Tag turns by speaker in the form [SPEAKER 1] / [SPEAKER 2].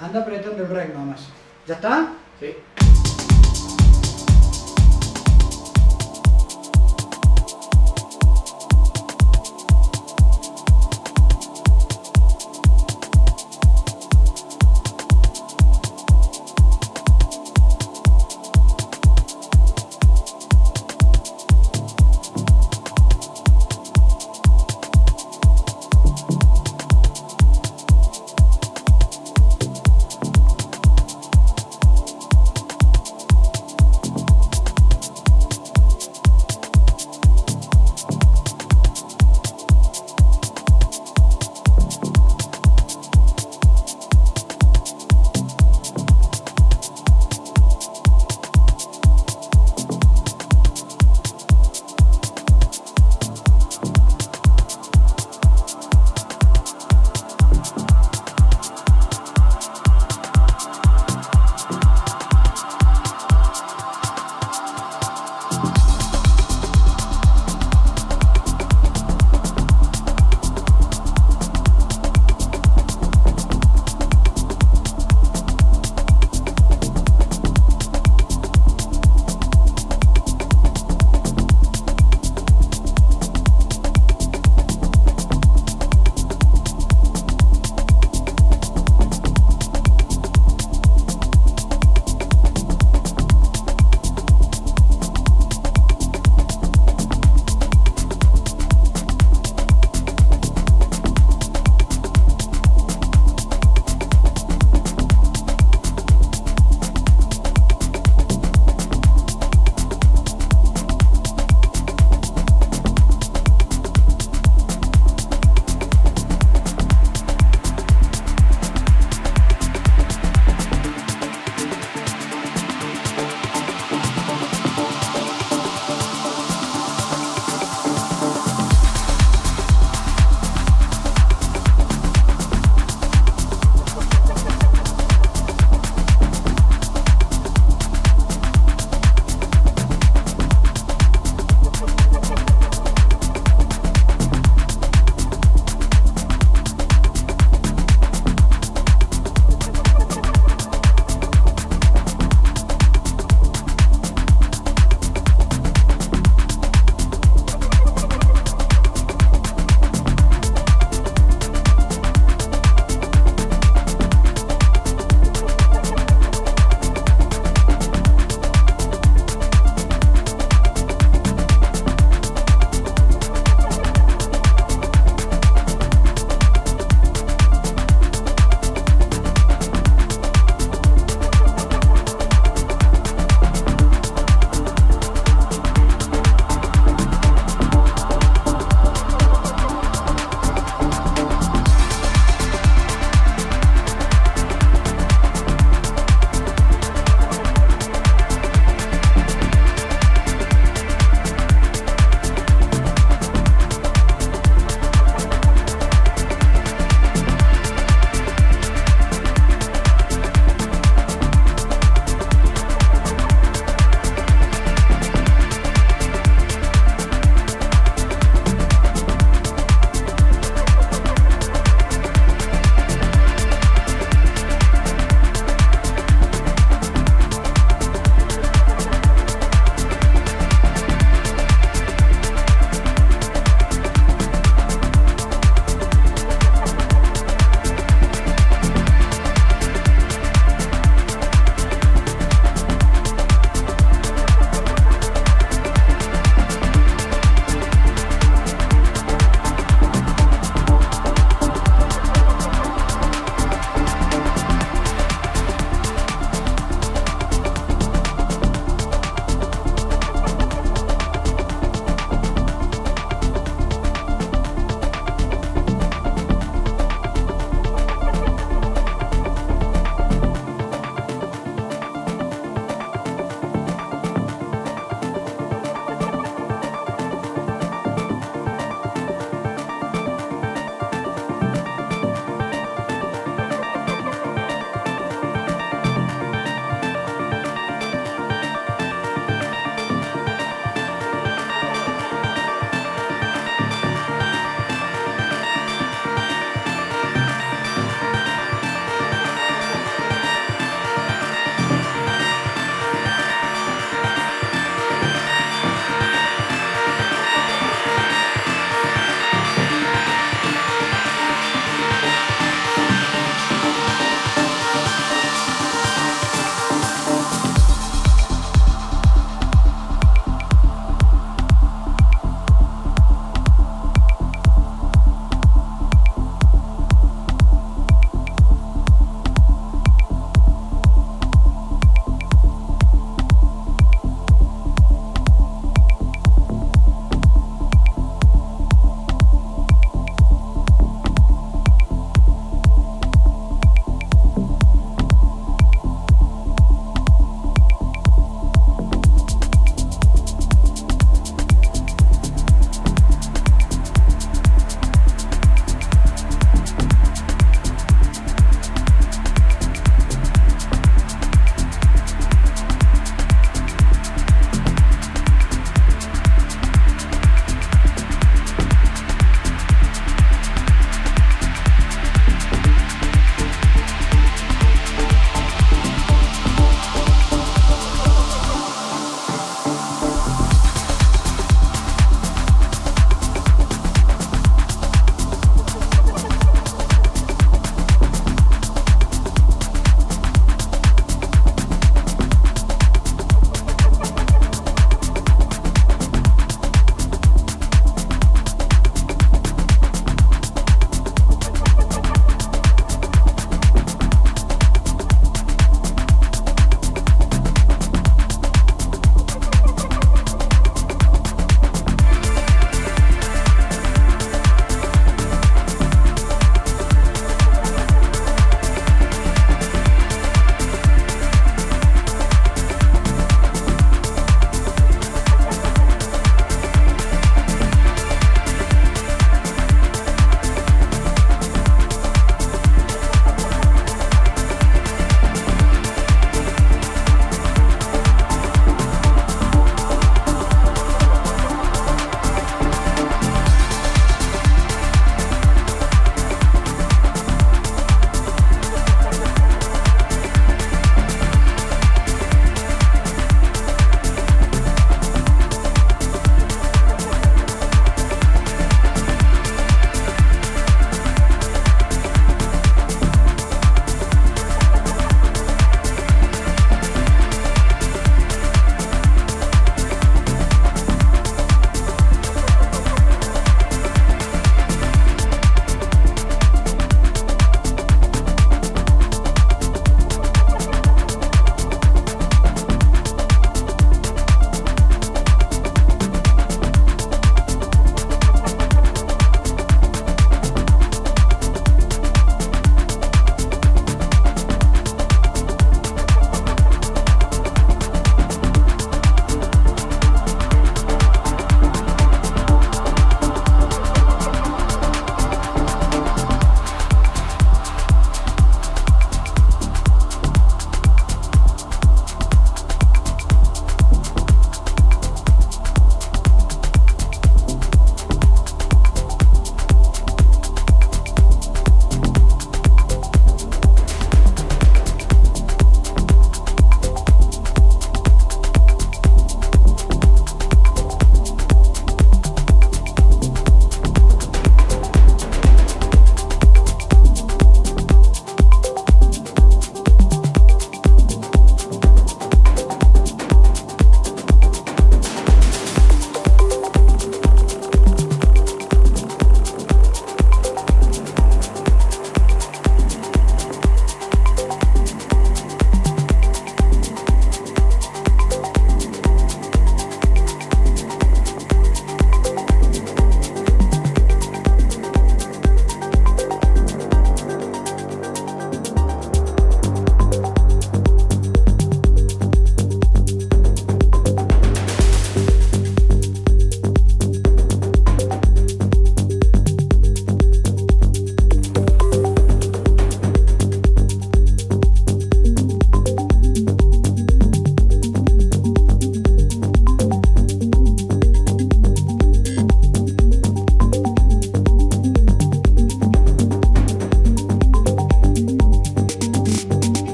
[SPEAKER 1] anda apretando el rec nomás. ¿Ya está?
[SPEAKER 2] Sí.